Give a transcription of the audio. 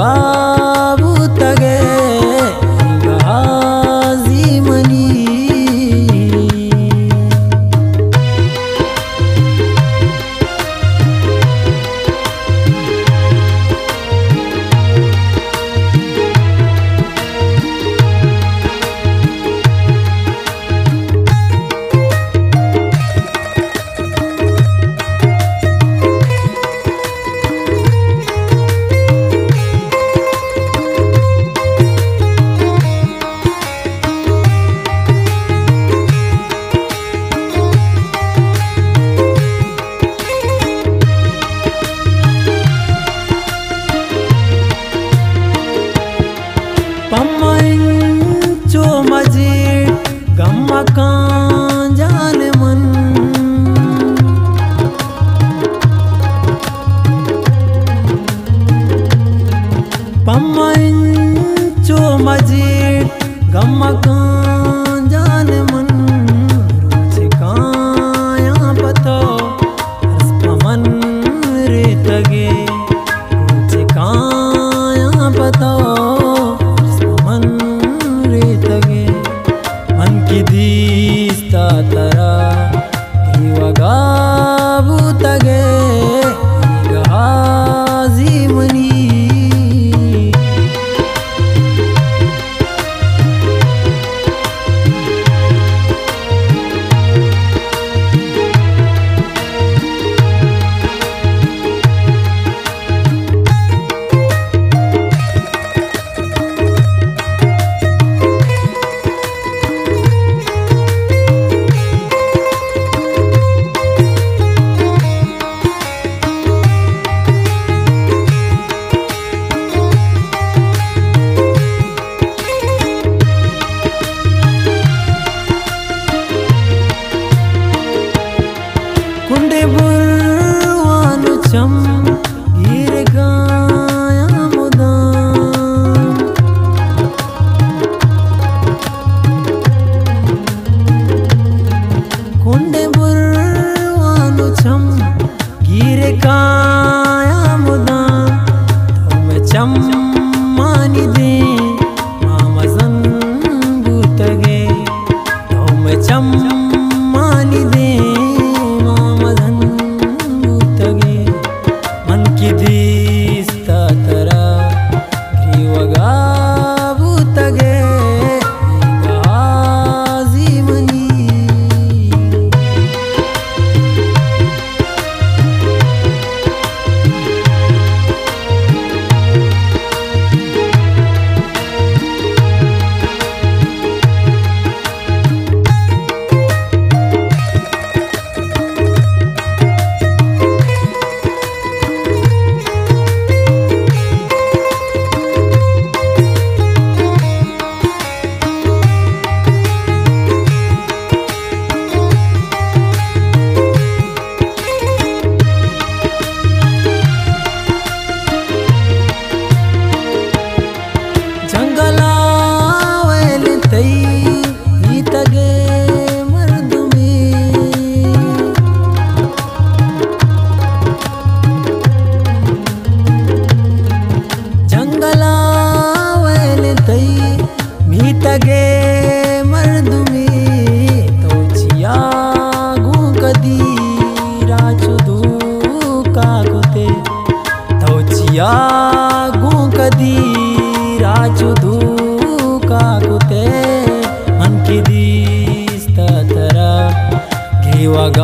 啊 pay गु की राजू दूकाकुते अनिदिरा वाग